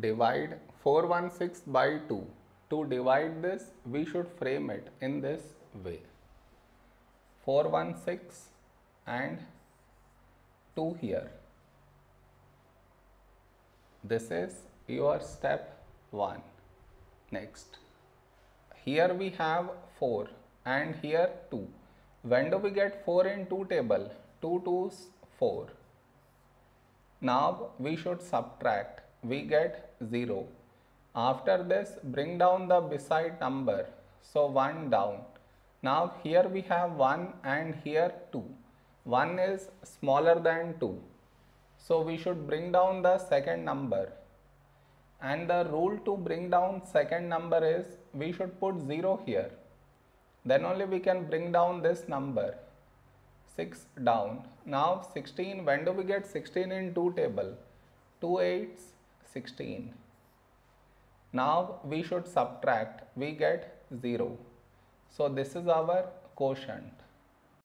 divide 416 by 2. To divide this, we should frame it in this way. 416 and 2 here. This is your step 1. Next, here we have 4 and here 2. When do we get 4 in 2 table? 2 2's 4. Now we should subtract. We get 0. After this, bring down the beside number. So 1 down. Now here we have 1 and here 2. 1 is smaller than 2. So we should bring down the second number. And the rule to bring down second number is we should put 0 here. Then only we can bring down this number. 6 down. Now 16, when do we get 16 in 2 table? 2 8s, 16. Now we should subtract, we get 0. So this is our quotient.